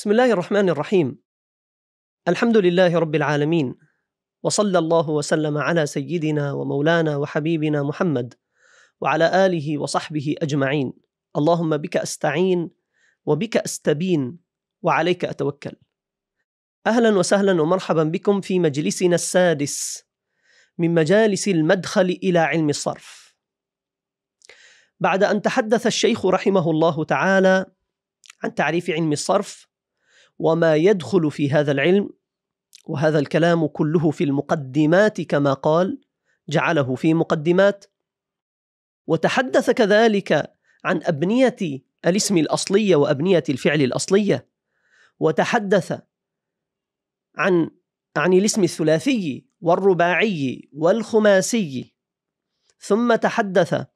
بسم الله الرحمن الرحيم. الحمد لله رب العالمين. وصلى الله وسلم على سيدنا ومولانا وحبيبنا محمد وعلى آله وصحبه أجمعين. اللهم بك أستعين وبك أستبين وعليك أتوكل. أهلا وسهلا ومرحبا بكم في مجلسنا السادس من مجالس المدخل إلى علم الصرف. بعد أن تحدث الشيخ رحمه الله تعالى عن تعريف علم الصرف وما يدخل في هذا العلم وهذا الكلام كله في المقدمات كما قال جعله في مقدمات. وتحدث كذلك عن أبنية الاسم الأصلية وأبنية الفعل الأصلية. وتحدث عن عن الاسم الثلاثي والرباعي والخماسي. ثم تحدث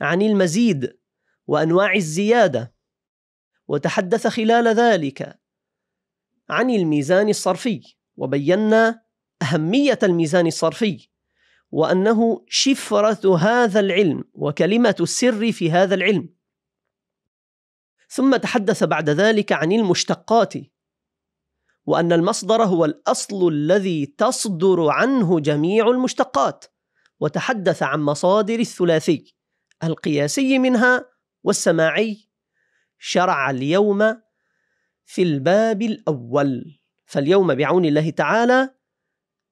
عن المزيد وأنواع الزيادة. وتحدث خلال ذلك عن الميزان الصرفي وبينا أهمية الميزان الصرفي وأنه شفرة هذا العلم وكلمة السر في هذا العلم. ثم تحدث بعد ذلك عن المشتقات وأن المصدر هو الأصل الذي تصدر عنه جميع المشتقات وتحدث عن مصادر الثلاثي القياسي منها والسماعي. شرع اليوم في الباب الأول. فاليوم بعون الله تعالى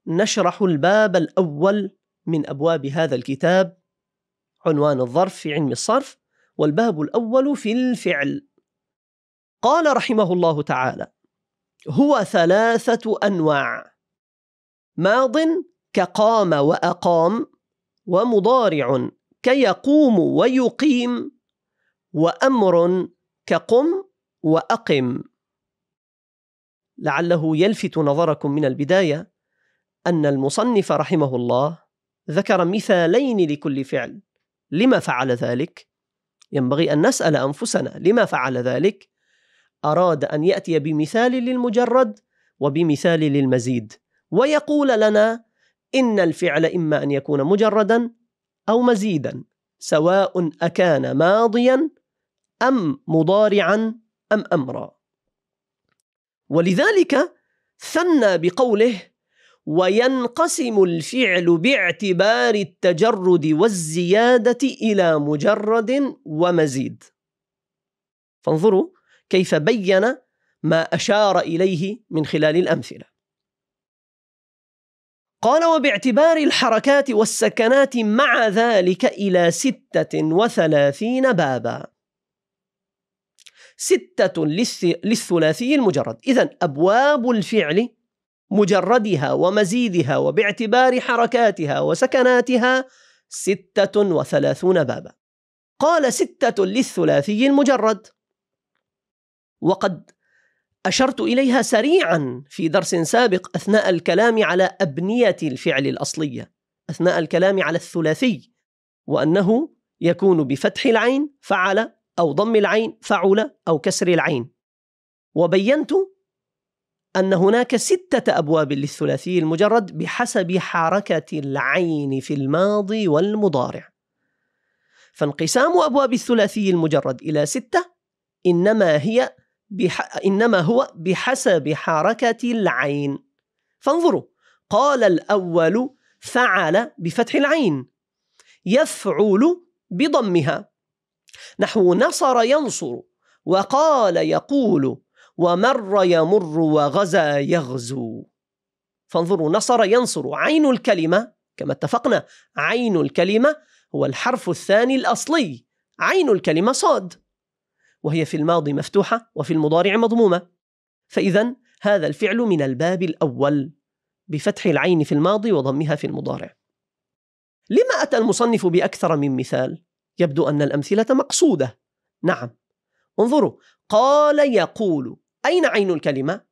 نشرح الباب الأول من أبواب هذا الكتاب عنوان الظرف في علم الصرف والباب الأول في الفعل. قال رحمه الله تعالى هو ثلاثة أنواع ماض كقام وأقام ومضارع كيقوم ويقيم وأمر كقم وأقم. لعله يلفت نظركم من البداية أن المصنف رحمه الله ذكر مثالين لكل فعل. لما فعل ذلك؟ ينبغي أن نسأل أنفسنا لما فعل ذلك؟ أراد أن يأتي بمثال للمجرد وبمثال للمزيد ويقول لنا إن الفعل إما أن يكون مجردا أو مزيدا سواء أكان ماضيا أم مضارعا أم أمرا. ولذلك ثنى بقوله وينقسم الفعل باعتبار التجرد والزيادة إلى مجرد ومزيد فانظروا كيف بين ما أشار إليه من خلال الأمثلة. قال وباعتبار الحركات والسكنات مع ذلك إلى ستة وثلاثين بابا ستة للثلاثي المجرد. إذا أبواب الفعل مجردها ومزيدها وباعتبار حركاتها وسكناتها ستة وثلاثون بابا. قال ستة للثلاثي المجرد. وقد أشرت إليها سريعا في درس سابق أثناء الكلام على أبنية الفعل الأصلية أثناء الكلام على الثلاثي وأنه يكون بفتح العين فعل أو ضم العين فعل أو كسر العين. وبينت أن هناك ستة أبواب للثلاثي المجرد بحسب حركة العين في الماضي والمضارع. فانقسام أبواب الثلاثي المجرد إلى ستة إنما هي بح... إنما هو بحسب حركة العين. فانظروا قال الأول فعل بفتح العين يفعل بضمها. نحو نصر ينصر وقال يقول ومر يمر وغزا يغزو. فانظروا نصر ينصر عين الكلمة كما اتفقنا عين الكلمة هو الحرف الثاني الأصلي عين الكلمة صاد. وهي في الماضي مفتوحة وفي المضارع مضمومة. فإذا هذا الفعل من الباب الأول بفتح العين في الماضي وضمها في المضارع. لما أتى المصنف بأكثر من مثال؟ يبدو أن الأمثلة مقصودة. نعم. انظروا قال يقول أين عين الكلمة؟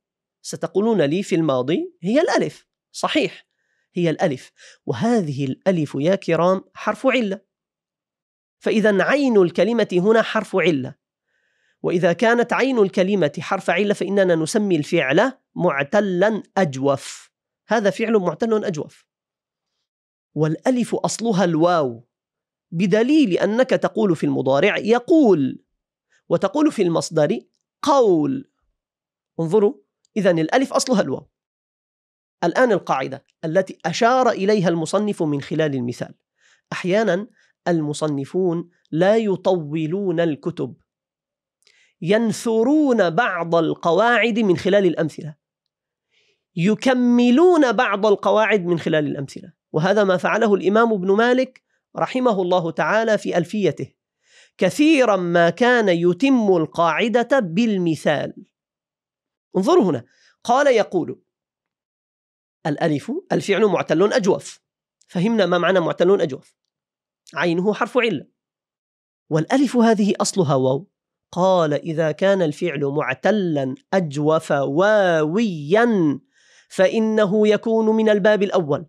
ستقولون لي في الماضي هي الألف. صحيح هي الألف. وهذه الألف يا كرام حرف علة. فإذا عين الكلمة هنا حرف علة. وإذا كانت عين الكلمة حرف علة فإننا نسمي الفعل معتلا أجوف. هذا فعل معتل أجوف. والألف أصلها الواو. بدليل أنك تقول في المضارع يقول وتقول في المصدر قول. انظروا إذا الألف أصلها الواو. الآن القاعدة التي أشار إليها المصنف من خلال المثال. أحيانا المصنفون لا يطولون الكتب. ينثرون بعض القواعد من خلال الأمثلة. يكملون بعض القواعد من خلال الأمثلة. وهذا ما فعله الإمام ابن مالك رحمه الله تعالى في ألفيته. كثيرا ما كان يتم القاعدة بالمثال. انظروا هنا. قال يقول الألف الفعل معتل أجوف. فهمنا ما معنى معتل أجوف. عينه حرف علة. والألف هذه أصلها واو. قال إذا كان الفعل معتلا أجوف واويا فإنه يكون من الباب الأول.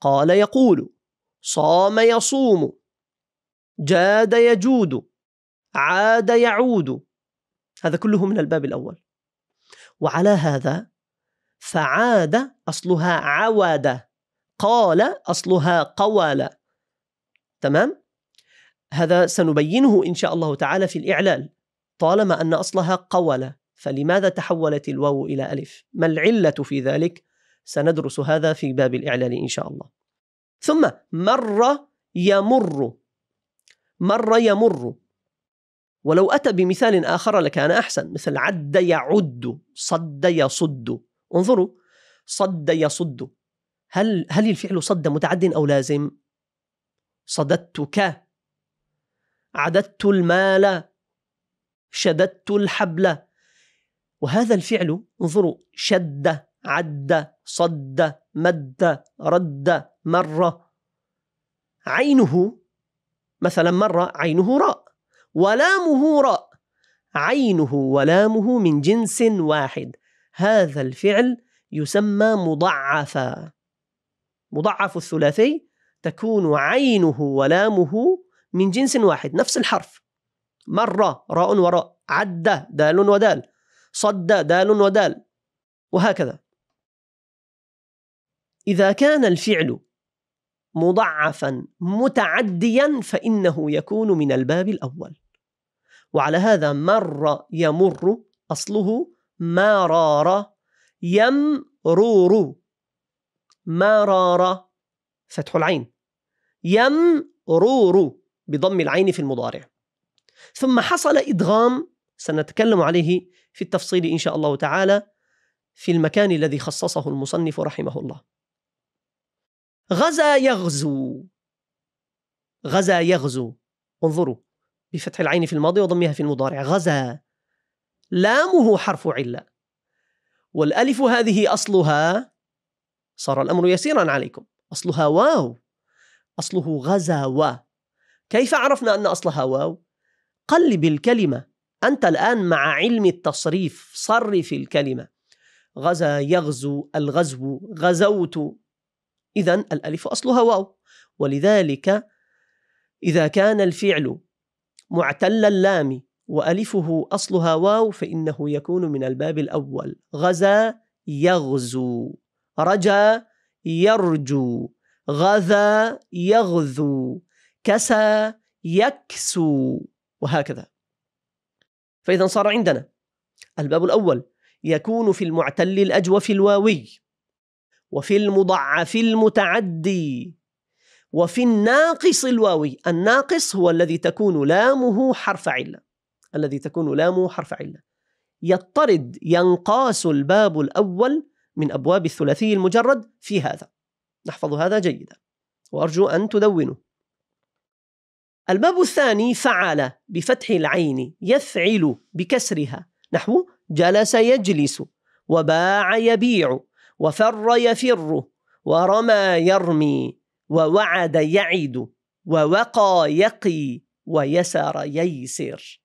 قال يقول صام يصوم جاد يجود عاد يعود. هذا كله من الباب الأول. وعلى هذا فعاد أصلها عود قال أصلها قوال. تمام؟ هذا سنبينه إن شاء الله تعالى في الإعلال طالما أن أصلها قول فلماذا تحولت الواو إلى ألف؟ ما العلة في ذلك؟ سندرس هذا في باب الإعلال إن شاء الله. ثم مر يمر. مر يمر. ولو أتى بمثال آخر لكان أحسن مثل عد يعد صد يصد. انظروا صد يصد. هل هل الفعل صد متعد أو لازم؟ صددتك. عددت المال. شددت الحبل. وهذا الفعل انظروا شد. عد صد مد رد مر. عينه مثلا مر عينه راء. ولامه راء. عينه ولامه من جنس واحد. هذا الفعل يسمى مضعفا. مضعف الثلاثي تكون عينه ولامه من جنس واحد. نفس الحرف. مرة راء وراء. عد دال ودال صد دال ودال وهكذا. إذا كان الفعل مضعفا متعديا فإنه يكون من الباب الأول. وعلى هذا مر يمر أصله مرار يمرور. مرار فتح العين. يمرور بضم العين في المضارع. ثم حصل إدغام سنتكلم عليه في التفصيل إن شاء الله تعالى في المكان الذي خصصه المصنف رحمه الله. غزا يغزو. غزا يغزو. انظروا بفتح العين في الماضي وضمها في المضارع. غزا. لامه حرف علة. والألف هذه أصلها صار الأمر يسيرا عليكم. أصلها واو. أصله غزا و. كيف عرفنا أن أصلها واو؟ قلب الكلمة. أنت الآن مع علم التصريف. صرف الكلمة. غزا يغزو الغزو غزوت. إذا الألف أصلها واو. ولذلك إذا كان الفعل معتل اللام وألفه أصلها واو فإنه يكون من الباب الأول. غزا يغزو. رجا يرجو. غذا يغذو. كسى يكسو. وهكذا. فإذا صار عندنا الباب الأول. يكون في المعتل الأجوف الواوي. وفي المضعف المتعدي. وفي الناقص الواوي الناقص هو الذي تكون لامه حرف علة الذي تكون لامه حرف علة. يطرد ينقاس الباب الأول من أبواب الثلاثي المجرد في هذا. نحفظ هذا جيدا. وأرجو أن تدونوا الباب الثاني فعل بفتح العين يفعل بكسرها. نحو جلس يجلس وباع يبيع. وفر يفر ورمى يرمي ووعد يعد ووقى يقي ويسر ييسر.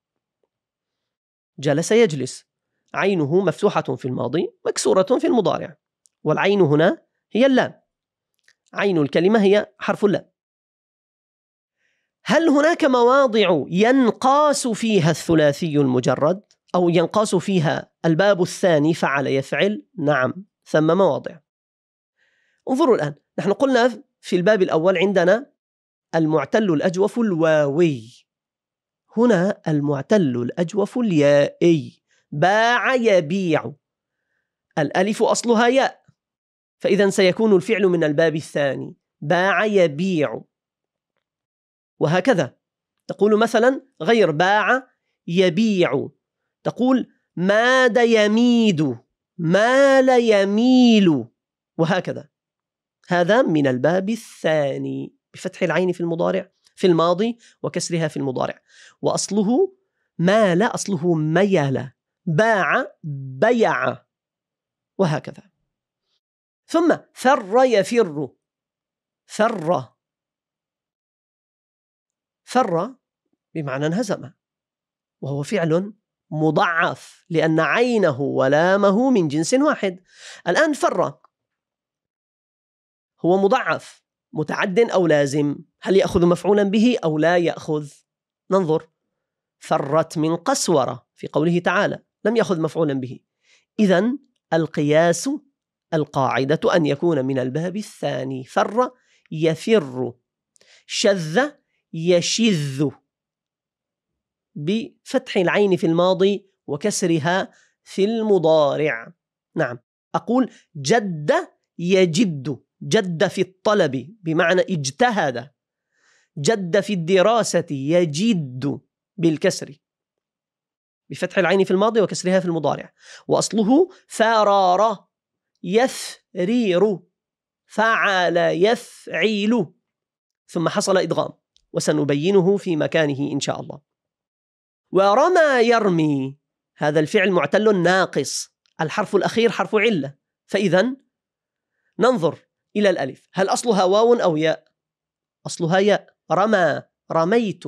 جلس يجلس. عينه مفتوحة في الماضي مكسورة في المضارع. والعين هنا هي اللام. عين الكلمة هي حرف اللام. هل هناك مواضع ينقاس فيها الثلاثي المجرد أو ينقاس فيها الباب الثاني فعل يفعل؟ نعم. ثم مواضع انظروا الآن نحن قلنا في الباب الأول عندنا المعتل الأجوف الواوي. هنا المعتل الأجوف اليائي. باع يبيع. الألف أصلها ياء. فإذا سيكون الفعل من الباب الثاني. باع يبيع. وهكذا. تقول مثلا غير باع يبيع. تقول ماد يميد. مال يميل. وهكذا. هذا من الباب الثاني بفتح العين في المضارع في الماضي وكسرها في المضارع. وأصله مال أصله ميل باع بيع. وهكذا. ثم فر يفر. فر. فر بمعنى انهزم. وهو فعل مضعف لأن عينه ولامه من جنس واحد. الآن فر هو مضعف متعد أو لازم؟ هل يأخذ مفعولا به أو لا يأخذ؟ ننظر. فرت من قسورة في قوله تعالى لم يأخذ مفعولا به. إذا القياس القاعدة أن يكون من الباب الثاني. فر يفر. شذ يشذ. بفتح العين في الماضي وكسرها في المضارع. نعم. أقول جد يجد جد في الطلب بمعنى اجتهد. جد في الدراسة يجد بالكسر. بفتح العين في الماضي وكسرها في المضارع. وأصله فرار يثرير فعل يفعيل ثم حصل إدغام. وسنبينه في مكانه إن شاء الله. ورمى يرمي. هذا الفعل معتل ناقص. الحرف الأخير حرف علة. فإذا ننظر إلى الألف. هل أصلها واو أو ياء؟ أصلها ياء. رمى. رميت.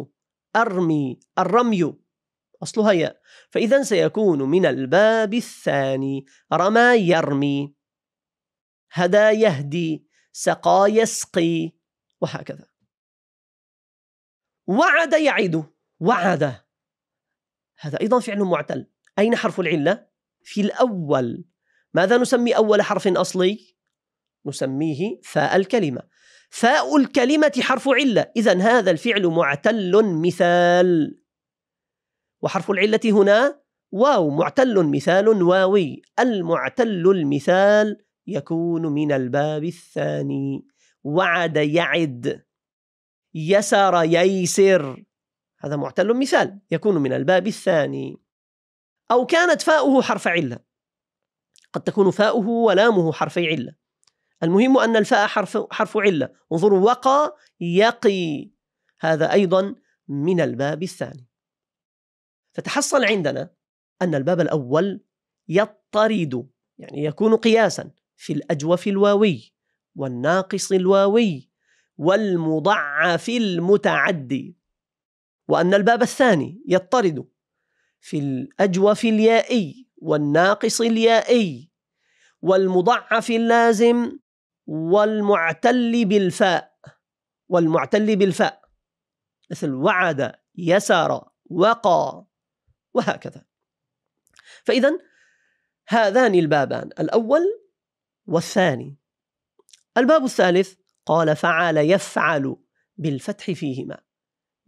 أرمي. الرمي. أصلها ياء. فإذا سيكون من الباب الثاني. رمى يرمي. هدى يهدي. سقى يسقي. وهكذا. وعد يعد. وعد. هذا أيضا فعل معتل. أين حرف العلة؟ في الأول. ماذا نسمي أول حرف أصلي؟ نسميه فاء الكلمة. فاء الكلمة حرف علة. إذا هذا الفعل معتل مثال. وحرف العلة هنا؟ واو معتل مثال واوي. المعتل المثال يكون من الباب الثاني. وعد يعد. يسر ييسر. هذا معتل مثال يكون من الباب الثاني. أو كانت فاؤه حرف علة. قد تكون فاؤه ولامه حرفي علة. المهم أن الفاء حرف, حرف علة. انظروا وقى يقي. هذا أيضا من الباب الثاني. فتحصل عندنا أن الباب الأول يطرد يعني يكون قياسا في الأجوف الواوي والناقص الواوي والمضعف المتعدي. وأن الباب الثاني يطرد في الأجوف اليائي والناقص اليائي والمضعف اللازم والمعتل بالفاء والمعتل بالفاء. مثل وعد يسر وقى وهكذا. فإذا هذان البابان الأول والثاني. الباب الثالث قال فعل يفعل بالفتح فيهما.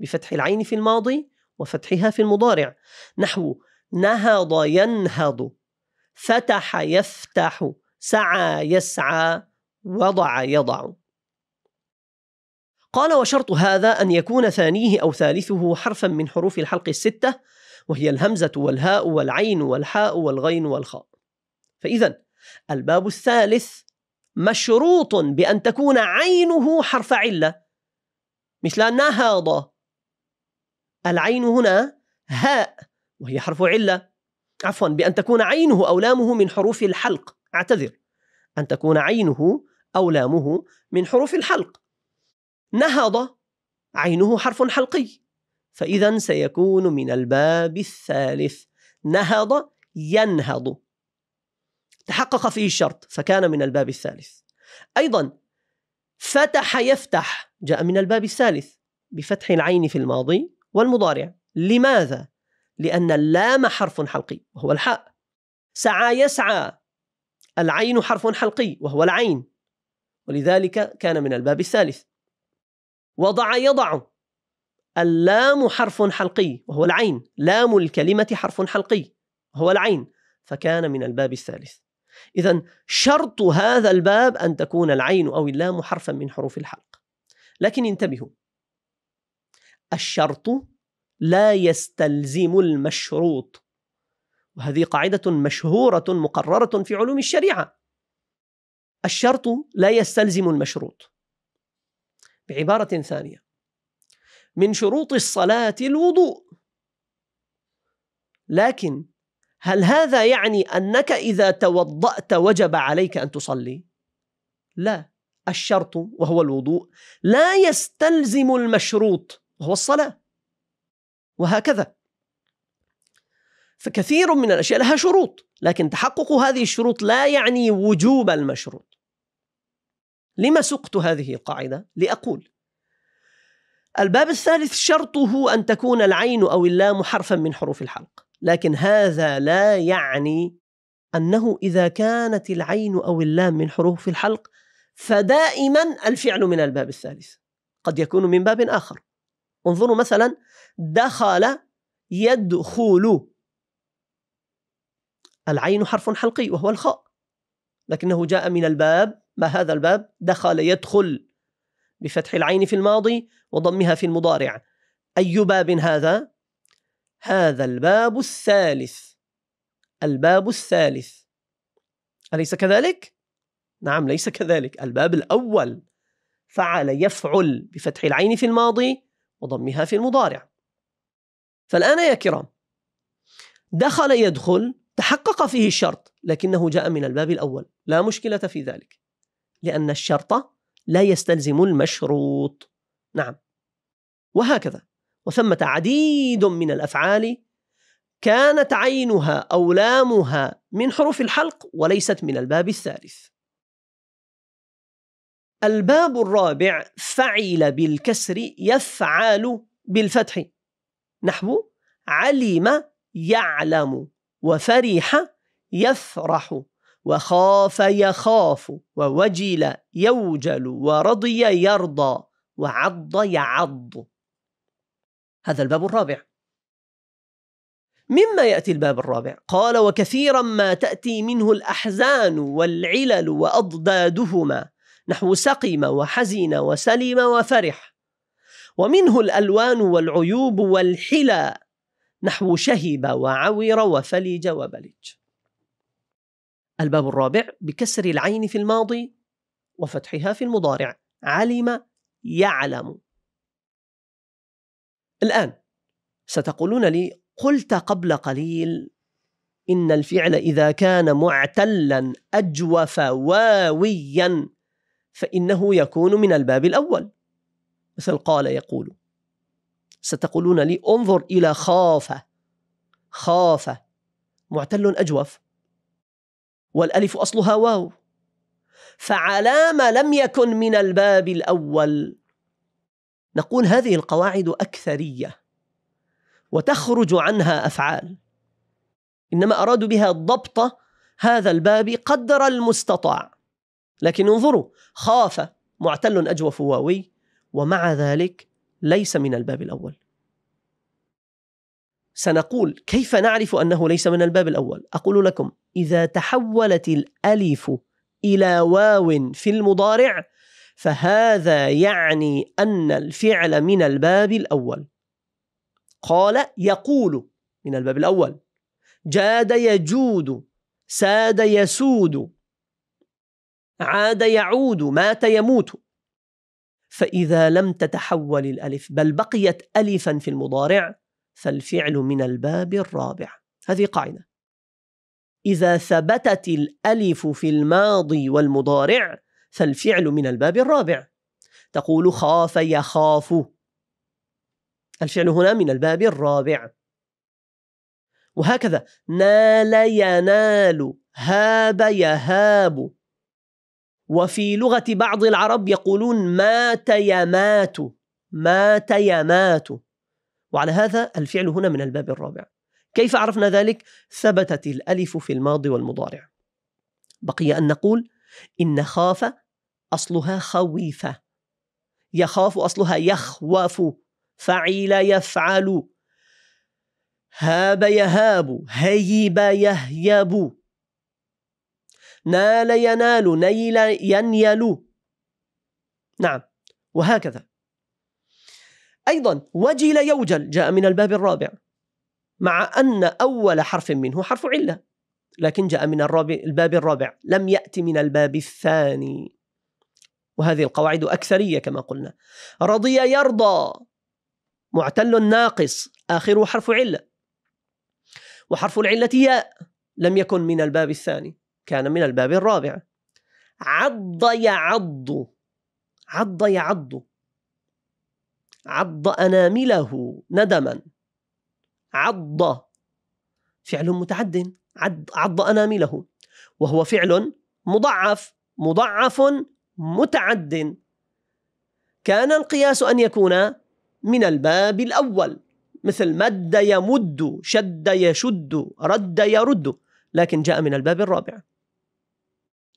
بفتح العين في الماضي وفتحها في المضارع. نحو نهض ينهض فتح يفتح سعى يسعى وضع يضع. قال وشرط هذا أن يكون ثانية أو ثالثه حرفا من حروف الحلق الستة وهي الهمزة والهاء والعين والحاء والغين والخاء. فإذا الباب الثالث مشروط بأن تكون عينه حرف علة. مثل نهض. العين هنا هاء وهي حرف علة. عفوا بأن تكون عينه أو لامه من حروف الحلق. أعتذر. أن تكون عينه أو لامه من حروف الحلق. نهض. عينه حرف حلقي. فإذا سيكون من الباب الثالث. نهض. ينهض. تحقق فيه الشرط فكان من الباب الثالث. أيضا فتح يفتح. جاء من الباب الثالث. بفتح العين في الماضي. والمضارع. لماذا؟ لأن اللام حرف حلقي وهو الحاء. سعى يسعى العين حرف حلقي وهو العين. ولذلك كان من الباب الثالث. وضع يضع اللام حرف حلقي وهو العين. لام الكلمة حرف حلقي هو العين. فكان من الباب الثالث. إذا شرط هذا الباب أن تكون العين أو اللام حرفا من حروف الحلق. لكن انتبهوا الشرط لا يستلزم المشروط. وهذه قاعدة مشهورة مقررة في علوم الشريعة. الشرط لا يستلزم المشروط. بعبارة ثانية. من شروط الصلاة الوضوء. لكن هل هذا يعني أنك إذا توضأت وجب عليك أن تصلي؟ لا. الشرط وهو الوضوء لا يستلزم المشروط. وهو الصلاة. وهكذا. فكثير من الأشياء لها شروط لكن تحقق هذه الشروط لا يعني وجوب المشروط. لما سقت هذه القاعدة؟ لأقول الباب الثالث شرطه أن تكون العين أو اللام حرفا من حروف الحلق. لكن هذا لا يعني أنه إذا كانت العين أو اللام من حروف الحلق فدائما الفعل من الباب الثالث. قد يكون من باب آخر. انظروا مثلا دخل يدخل. العين حرف حلقي وهو الخاء. لكنه جاء من الباب. ما هذا الباب؟ دخل يدخل بفتح العين في الماضي وضمها في المضارع. أي باب هذا؟ هذا الباب الثالث. الباب الثالث. أليس كذلك؟ نعم ليس كذلك. الباب الأول. فعل يفعل بفتح العين في الماضي وضمها في المضارع. فالآن يا كرام دخل يدخل تحقق فيه الشرط لكنه جاء من الباب الأول. لا مشكلة في ذلك لأن الشرط لا يستلزم المشروط. نعم. وهكذا. وثمة عديد من الأفعال كانت عينها أو لامها من حروف الحلق وليست من الباب الثالث. الباب الرابع فعل بالكسر يفعل بالفتح. نحو علم يعلم وفرح يفرح وخاف يخاف ووجل يوجل ورضي يرضى وعض يعض. هذا الباب الرابع. مما يأتي الباب الرابع؟ قال وكثيرا ما تأتي منه الأحزان والعلل وأضدادهما. نحو سقم وحزن وسلم وفرح. ومنه الألوان والعيوب والحلى نحو شهب وعور وفلج وبلج. الباب الرابع بكسر العين في الماضي وفتحها في المضارع. علم يعلم. الآن ستقولون لي قلت قبل قليل إن الفعل إذا كان معتلا أجوف واويا. فإنه يكون من الباب الأول. مثل قال يقول ستقولون لي انظر إلى خاف خاف معتل أجوف والألف أصلها واو. فعلام لم يكن من الباب الأول. نقول هذه القواعد أكثرية وتخرج عنها أفعال. إنما أرادوا بها ضبط هذا الباب قدر المستطاع. لكن انظروا خاف معتل أجوف واوي ومع ذلك ليس من الباب الأول. سنقول كيف نعرف أنه ليس من الباب الأول؟ أقول لكم إذا تحولت الألف إلى واو في المضارع فهذا يعني أن الفعل من الباب الأول. قال يقول من الباب الأول جاد يجود ساد يسود عاد يعود مات يموت. فإذا لم تتحول الألف بل بقيت الفا في المضارع فالفعل من الباب الرابع. هذه قاعدة. إذا ثبتت الألف في الماضي والمضارع فالفعل من الباب الرابع. تقول خاف يخاف. الفعل هنا من الباب الرابع. وهكذا. نال ينال هاب يهاب. وفي لغة بعض العرب يقولون مات يمات مات يمات وعلى هذا الفعل هنا من الباب الرابع. كيف عرفنا ذلك؟ ثبتت الألف في الماضي والمضارع. بقي أن نقول إن خاف أصلها خويفة يخاف أصلها يخوف. فعيل يفعل. هاب يهاب هيب يهيب. نال ينال نيل ينيل. نعم وهكذا. أيضا وجل يوجل جاء من الباب الرابع مع أن أول حرف منه حرف علة لكن جاء من الباب الرابع. لم يأتي من الباب الثاني. وهذه القواعد أكثرية كما قلنا. رضي يرضى معتل ناقص آخره حرف علة. وحرف العلة ياء لم يكن من الباب الثاني. كان من الباب الرابع. عض يعض. عض يعض. عض أنامله ندما. عض. فعل متعد. عض, عض أنامله. وهو فعل مضعف مضعف متعد. كان القياس أن يكون من الباب الأول. مثل مد يمد شد يشد رد يرد. لكن جاء من الباب الرابع.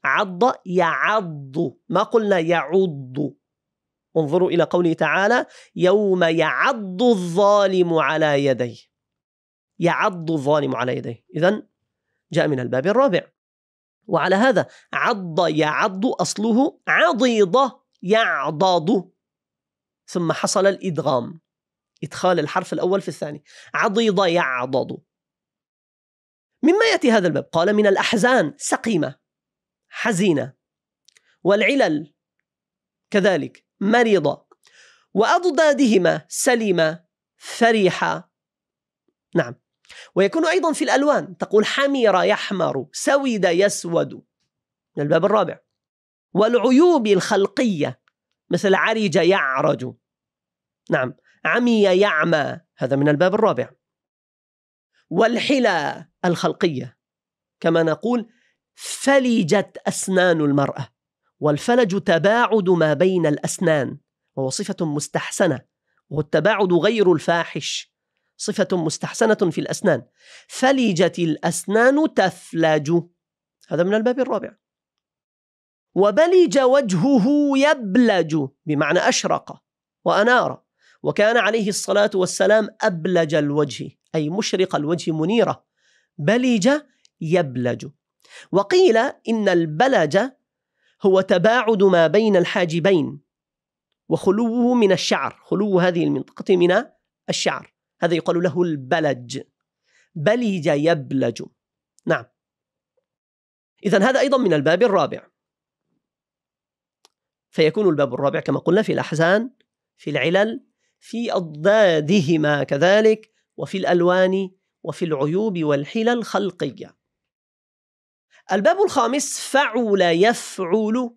عض يعض. ما قلنا يعض. انظروا إلى قوله تعالى يوم يعض الظالم على يديه. يعض الظالم على يديه. إذا جاء من الباب الرابع. وعلى هذا عض يعض أصله عضيض يعضض. ثم حصل الإدغام. إدخال الحرف الأول في الثاني. عضيض يعضض. مما يأتي هذا الباب؟ قال من الأحزان سقيمة. حزينة. والعلل كذلك مريضة. وأضدادهما سليمة فرحة نعم. ويكون أيضا في الألوان. تقول حمر يحمر سود يسود. من الباب الرابع. والعيوب الخلقية. مثل عرج يعرج. نعم. عمي يعمى. هذا من الباب الرابع. والحلى الخلقية. كما نقول فلجت أسنان المرأة والفلج تباعد ما بين الأسنان وهو صفة مستحسنة والتباعد غير الفاحش صفة مستحسنة في الأسنان. فلجت الأسنان تفلج. هذا من الباب الرابع. وبلج وجهه يبلج بمعنى أشرق وأنار وكان عليه الصلاة والسلام أبلج الوجه أي مشرق الوجه منيره. بلج يبلج. وقيل إن البلج هو تباعد ما بين الحاجبين وخلوه من الشعر خلو هذه المنطقة من الشعر هذا يقال له البلج بلج يبلج. نعم. إذا هذا أيضا من الباب الرابع. فيكون الباب الرابع كما قلنا في الأحزان في العلل في أضدادهما كذلك وفي الألوان وفي العيوب والحلى الخلقية. الباب الخامس فعل يفعل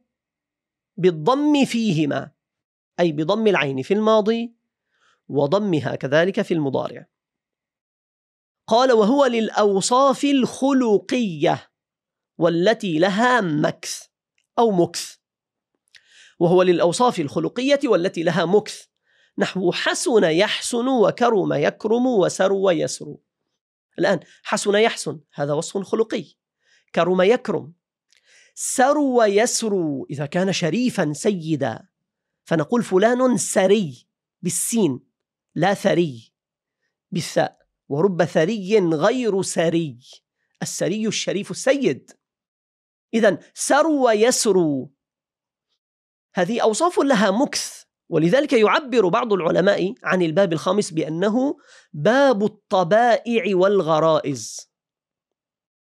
بالضم فيهما أي بضم العين في الماضي وضمها كذلك في المضارع. قال وهو للأوصاف الخلقية والتي لها مكث أو مكث. وهو للأوصاف الخلقية والتي لها مكث. نحو حسن يحسن وكرم يكرم وسرو يسرو الآن حسن يحسن هذا وصف خلقي. كرم يكرم. سرو يسرو إذا كان شريفا سيدا. فنقول فلان سري بالسين لا ثري بالثاء ورب ثري غير سري. السري الشريف السيد. إذا سرو يسرو هذه أوصاف لها مكث ولذلك يعبر بعض العلماء عن الباب الخامس بأنه باب الطبائع والغرائز.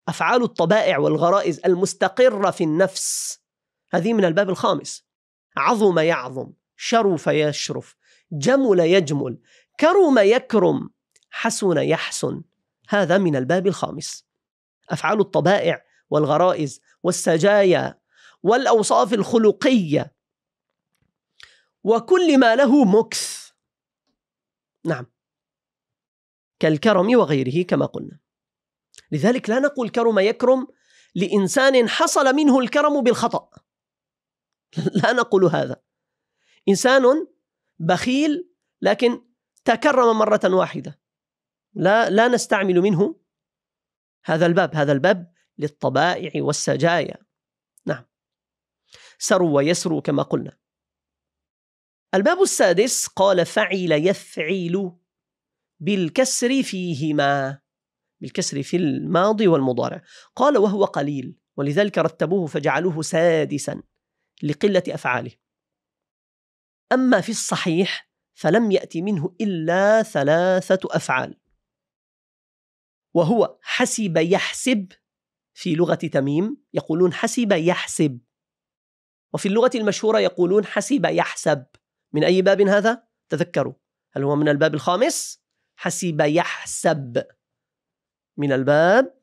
أفعال الطبائع والغرائز المستقرة في النفس. هذه من الباب الخامس. عظم يعظم شرف يشرف جمل يجمل كرم يكرم حسن يحسن. هذا من الباب الخامس. أفعال الطبائع والغرائز والسجايا والأوصاف الخلقية. وكل ما له مكث. نعم. كالكرم وغيره كما قلنا. لذلك لا نقول كرم يكرم لإنسان حصل منه الكرم بالخطأ. لا نقول هذا. إنسان بخيل لكن تكرم مرة واحدة. لا لا نستعمل منه هذا الباب. هذا الباب للطبائع والسجايا. نعم. سروا ويسروا كما قلنا. الباب السادس قال فعل يفعل بالكسر فيهما. بالكسر في الماضي والمضارع. قال وهو قليل ولذلك رتبوه فجعلوه سادسا لقلة أفعاله. أما في الصحيح فلم يأتي منه إلا ثلاثة أفعال. وهو حسب يحسب في لغة تميم يقولون حسب يحسب. وفي اللغة المشهورة يقولون حسب يحسب. من أي باب هذا؟ تذكروا. هل هو من الباب الخامس؟ حسب يحسب. من الباب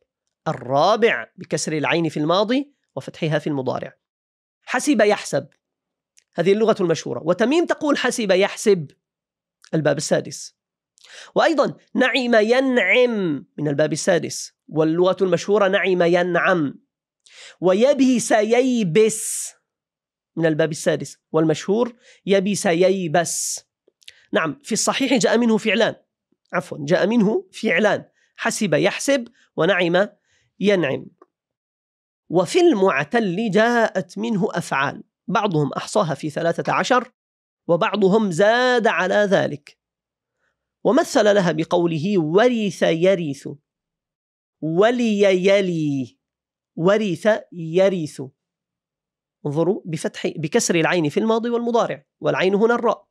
الرابع بكسر العين في الماضي وفتحها في المضارع. حسب يحسب. هذه اللغة المشهورة. وتميم تقول حسب يحسب. الباب السادس. وأيضا نعم ينعم من الباب السادس. واللغة المشهورة نعم ينعم. ويبس ييبس من الباب السادس. والمشهور يبس ييبس نعم في الصحيح جاء منه فعلان. عفوا جاء منه فعلان. حسب يحسب ونعم ينعم. وفي المعتل جاءت منه أفعال بعضهم أحصاها في ثلاثة عشر وبعضهم زاد على ذلك. ومثل لها بقوله ورث يرث ولي يلي ورث يرث انظروا بفتح بكسر العين في الماضي والمضارع والعين هنا الراء.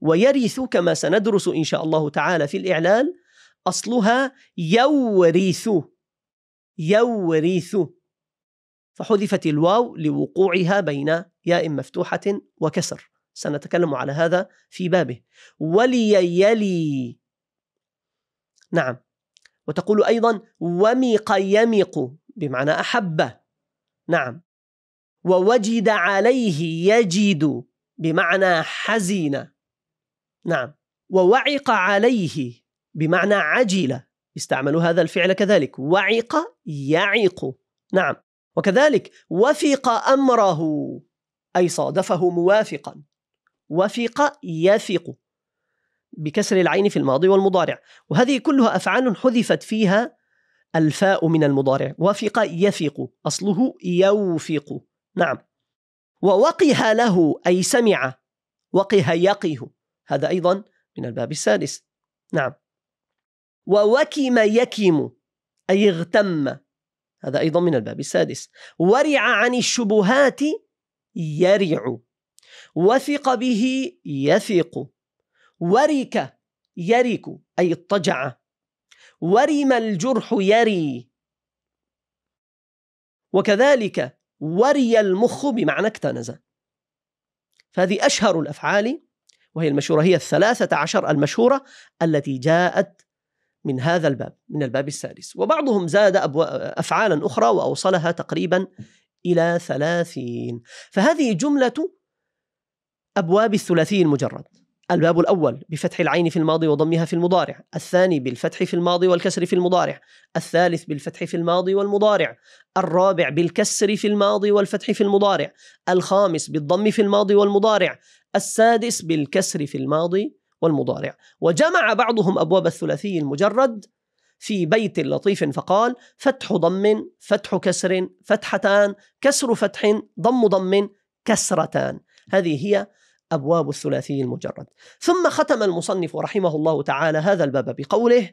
ويرث كما سندرس إن شاء الله تعالى في الاعلال أصلها يورث يورث فحذفت الواو لوقوعها بين ياء مفتوحة وكسر. سنتكلم على هذا في بابه. ولي يلي. نعم. وتقول أيضا ومق يمق بمعنى أحب. نعم. ووجد عليه يجد بمعنى حزين. نعم. ووعق عليه بمعنى عجل استعملوا هذا الفعل كذلك. وعق يعق. نعم. وكذلك وفق أمره. أي صادفه موافقا. وفق يثق. بكسر العين في الماضي والمضارع. وهذه كلها أفعال حذفت فيها الفاء من المضارع. وفق يثق. أصله يوفق نعم. ووقه له أي سمع. وقه يقه. هذا أيضا من الباب السادس. نعم. ووكم يكم أي اغتم. هذا أيضا من الباب السادس. ورع عن الشبهات يرع. وثق به يثق. ورك يرك أي اضطجع. ورم الجرح يري. وكذلك وري المخ بمعنى اكتنز. فهذه أشهر الأفعال وهي المشهورة هي الثلاثة عشر المشهورة التي جاءت من هذا الباب من الباب السادس. وبعضهم زاد أفعالا أخرى وأوصلها تقريبا إلى ثلاثين. فهذه جملة أبواب الثلاثي المجرد الباب الأول بفتح العين في الماضي وضمها في المضارع. الثاني بالفتح في الماضي والكسر في المضارع. الثالث بالفتح في الماضي والمضارع. الرابع بالكسر في الماضي والفتح في المضارع. الخامس بالضم في الماضي والمضارع. السادس بالكسر في الماضي والمضارع. وجمع بعضهم أبواب الثلاثي المجرد في بيت لطيف فقال فتح ضم فتح كسر فتحتان كسر فتح ضم ضم كسرتان. هذه هي أبواب الثلاثي المجرد. ثم ختم المصنف رحمه الله تعالى هذا الباب بقوله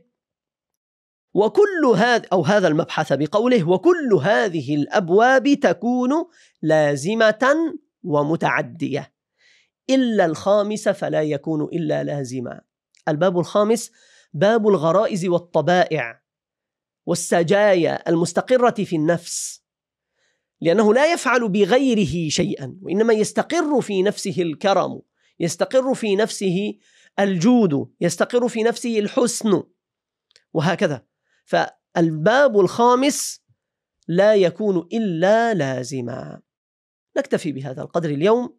وكل هذا أو هذا المبحث بقوله وكل هذه الأبواب تكون لازمة ومتعدية. إلا الخامس فلا يكون إلا لازما. الباب الخامس باب الغرائز والطبائع والسجايا المستقرة في النفس. لأنه لا يفعل بغيره شيئا وإنما يستقر في نفسه الكرم يستقر في نفسه الجود يستقر في نفسه الحسن وهكذا. فالباب الخامس لا يكون إلا لازما. نكتفي بهذا القدر اليوم.